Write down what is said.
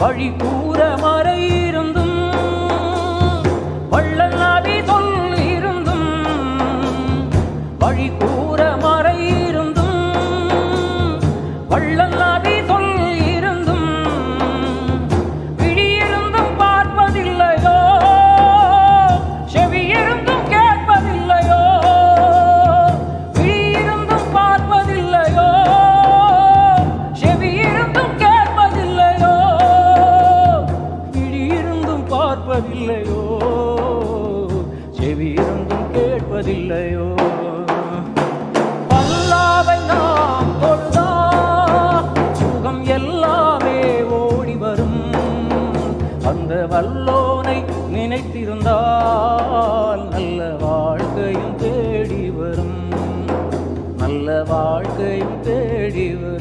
வழி கூற மறையிருந்தும் வள்ளலாவி சொல் இருந்தும் வழி கூற மறையிருந்தும். பார்ப்பதில்லையோ செவி இருந்தும் கேட்பதில்லையோ? பல்லாவை நாம் கொடுதா சுகம் எல்லாமே ஓடி வரும். அந்த வல்லோனை நினைத்திருந்தால் நல்ல வாழ்க்கையும் தேடி வரும். நல்ல வாழ்க்கையும் தேடி வரும்.